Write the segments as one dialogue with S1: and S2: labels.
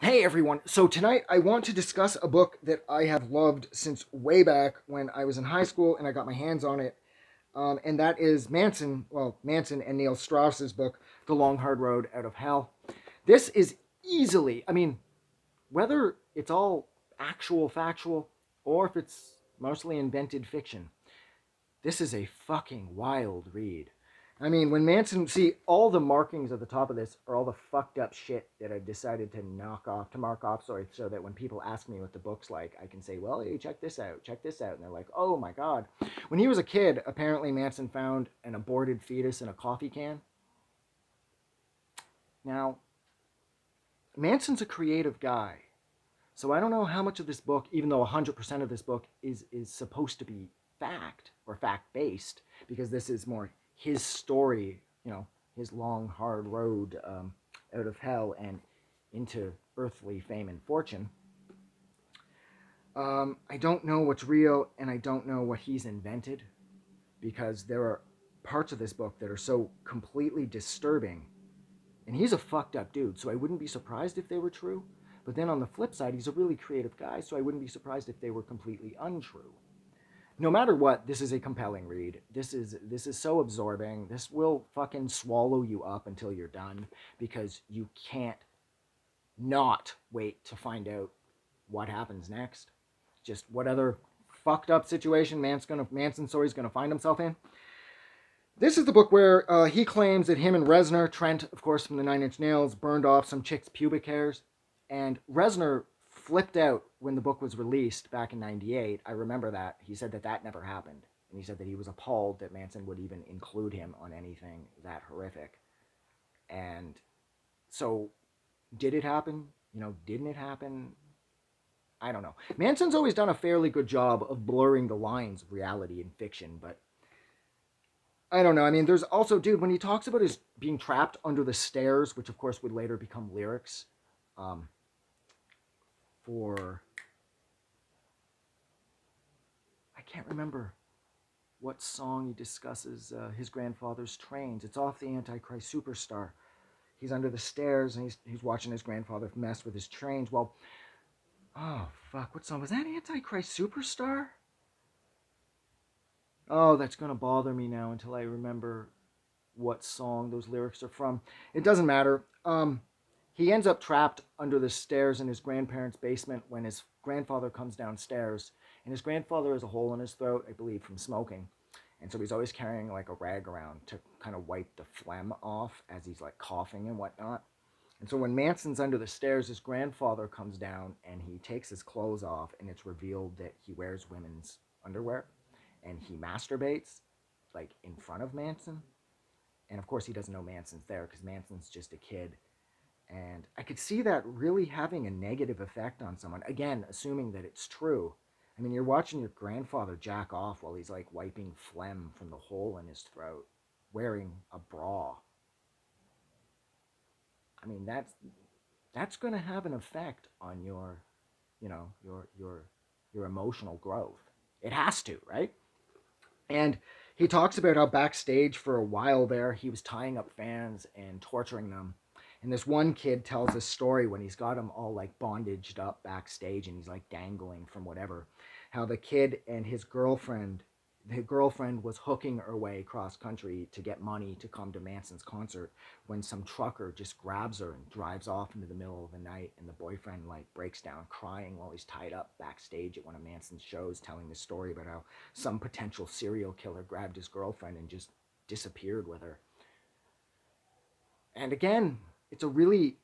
S1: Hey everyone, so tonight I want to discuss a book that I have loved since way back when I was in high school and I got my hands on it. Um, and that is Manson, well, Manson and Neil Strauss's book, The Long Hard Road Out of Hell. This is easily, I mean, whether it's all actual factual or if it's mostly invented fiction, this is a fucking wild read. I mean, when Manson, see, all the markings at the top of this are all the fucked up shit that I've decided to knock off, to mark off, sorry, so that when people ask me what the book's like, I can say, well, hey, check this out, check this out. And they're like, oh my God. When he was a kid, apparently Manson found an aborted fetus in a coffee can. Now, Manson's a creative guy. So I don't know how much of this book, even though 100% of this book is, is supposed to be fact or fact based, because this is more his story, you know, his long, hard road um, out of hell and into earthly fame and fortune. Um, I don't know what's real and I don't know what he's invented because there are parts of this book that are so completely disturbing. And he's a fucked up dude, so I wouldn't be surprised if they were true. But then on the flip side, he's a really creative guy, so I wouldn't be surprised if they were completely untrue no matter what, this is a compelling read. This is this is so absorbing. This will fucking swallow you up until you're done because you can't not wait to find out what happens next. Just what other fucked up situation Manson's gonna Manson story's gonna find himself in. This is the book where uh, he claims that him and Reznor, Trent, of course, from the Nine Inch Nails, burned off some chick's pubic hairs, and Reznor flipped out when the book was released back in 98. I remember that. He said that that never happened. And he said that he was appalled that Manson would even include him on anything that horrific. And so, did it happen? You know, didn't it happen? I don't know. Manson's always done a fairly good job of blurring the lines of reality and fiction, but I don't know. I mean, there's also, dude, when he talks about his being trapped under the stairs, which of course would later become lyrics, um, for I can't remember what song he discusses uh, his grandfather's trains. It's off the Antichrist Superstar. He's under the stairs and he's he's watching his grandfather mess with his trains. Well, oh fuck, what song was that? Antichrist Superstar? Oh, that's gonna bother me now until I remember what song those lyrics are from. It doesn't matter. Um, he ends up trapped under the stairs in his grandparents' basement when his grandfather comes downstairs. And his grandfather has a hole in his throat, I believe, from smoking. And so he's always carrying like a rag around to kind of wipe the phlegm off as he's like coughing and whatnot. And so when Manson's under the stairs, his grandfather comes down and he takes his clothes off, and it's revealed that he wears women's underwear and he masturbates like in front of Manson. And of course, he doesn't know Manson's there because Manson's just a kid and I could see that really having a negative effect on someone. Again, assuming that it's true. I mean, you're watching your grandfather jack off while he's like wiping phlegm from the hole in his throat, wearing a bra. I mean, that's that's going to have an effect on your, you know, your your your emotional growth. It has to, right? And he talks about how backstage for a while there he was tying up fans and torturing them and this one kid tells a story when he's got them all like bondaged up backstage and he's like dangling from whatever. How the kid and his girlfriend, the girlfriend was hooking her way cross country to get money to come to Manson's concert when some trucker just grabs her and drives off into the middle of the night and the boyfriend like breaks down crying while he's tied up backstage at one of Manson's shows telling the story about how some potential serial killer grabbed his girlfriend and just disappeared with her. And again, it's a really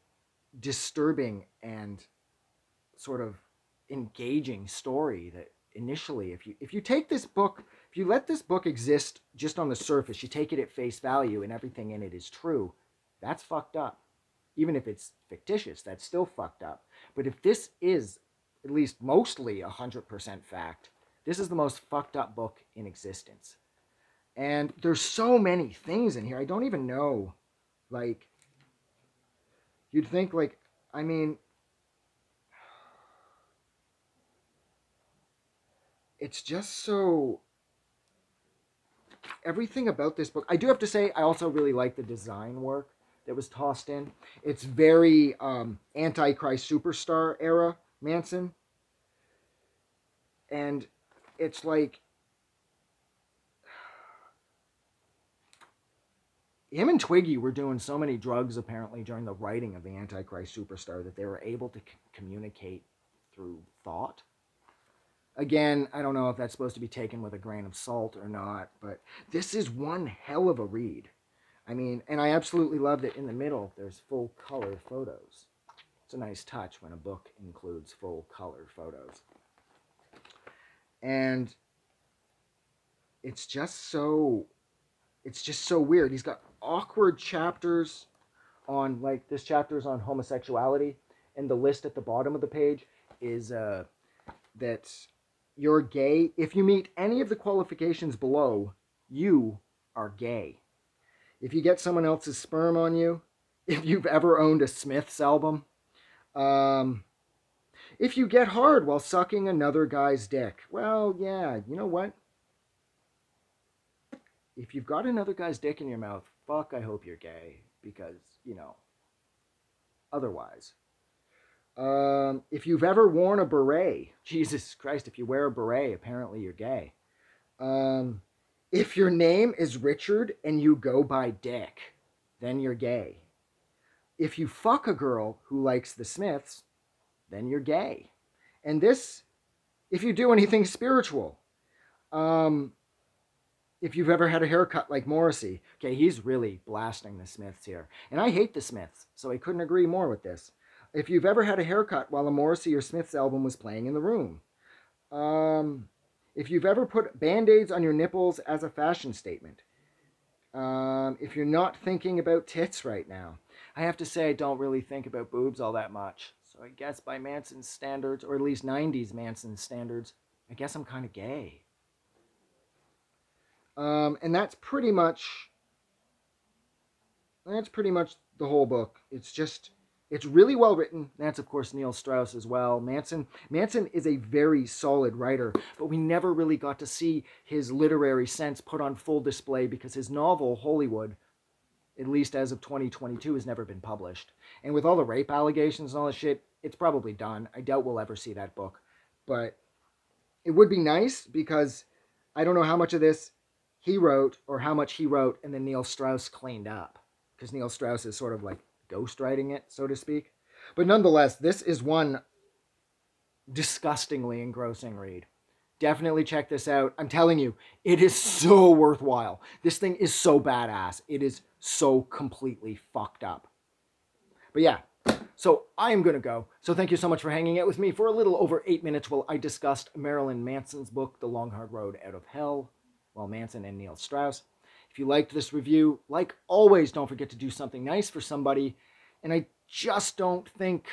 S1: disturbing and sort of engaging story that initially if you if you take this book if you let this book exist just on the surface you take it at face value and everything in it is true that's fucked up. Even if it's fictitious that's still fucked up. But if this is at least mostly 100% fact this is the most fucked up book in existence. And there's so many things in here i don't even know like You'd think, like, I mean, it's just so. Everything about this book, I do have to say, I also really like the design work. that was tossed in. It's very um, Antichrist superstar era Manson. And it's like him and Twiggy were doing so many drugs apparently during the writing of the Antichrist Superstar that they were able to c- communicate through thought. Again, I don't know if that's supposed to be taken with a grain of salt or not, but this is one hell of a read. I mean, and I absolutely love that in the middle there's full color photos. It's a nice touch when a book includes full color photos. And it's just so it's just so weird. He's got awkward chapters on like this chapter is on homosexuality and the list at the bottom of the page is uh that you're gay. If you meet any of the qualifications below you are gay. If you get someone else's sperm on you if you've ever owned a smiths album um if you get hard while sucking another guy's dick well yeah you know what? If you've got another guy's dick in your mouth, fuck, I hope you're gay because, you know, otherwise. Um, if you've ever worn a beret, Jesus Christ, if you wear a beret, apparently you're gay. Um, if your name is Richard and you go by Dick, then you're gay. If you fuck a girl who likes the Smiths, then you're gay. And this, if you do anything spiritual, um, if you've ever had a haircut like Morrissey. Okay, he's really blasting the Smiths here. And I hate the Smiths, so I couldn't agree more with this. If you've ever had a haircut while a Morrissey or Smiths album was playing in the room. Um, if you've ever put band-aids on your nipples as a fashion statement. Um, if you're not thinking about tits right now. I have to say I don't really think about boobs all that much. So I guess by Manson's standards, or at least 90s Manson standards, I guess I'm kind of gay. Um, and that's pretty much that's pretty much the whole book. It's just it's really well written. That's of course Neil Strauss as well. Manson Manson is a very solid writer, but we never really got to see his literary sense put on full display because his novel Hollywood, at least as of 2022, has never been published. And with all the rape allegations and all the shit, it's probably done. I doubt we'll ever see that book, but it would be nice because I don't know how much of this he wrote or how much he wrote and then Neil Strauss cleaned up because Neil Strauss is sort of like ghostwriting it, so to speak. But nonetheless, this is one disgustingly engrossing read. Definitely check this out. I'm telling you, it is so worthwhile. This thing is so badass. It is so completely fucked up. But yeah, so I am going to go. So thank you so much for hanging out with me for a little over eight minutes while I discussed Marilyn Manson's book, The Long Hard Road Out of Hell. Well, Manson and Neil Strauss. If you liked this review, like always, don't forget to do something nice for somebody. And I just don't think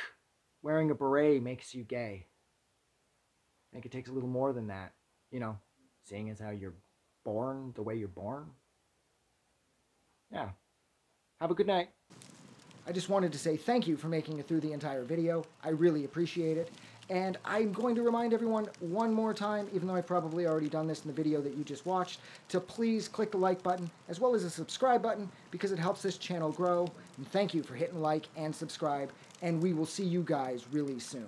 S1: wearing a beret makes you gay. I think it takes a little more than that. You know, seeing as how you're born the way you're born. Yeah. Have a good night. I just wanted to say thank you for making it through the entire video. I really appreciate it. And I'm going to remind everyone one more time, even though I've probably already done this in the video that you just watched, to please click the like button as well as the subscribe button because it helps this channel grow. And thank you for hitting like and subscribe, and we will see you guys really soon.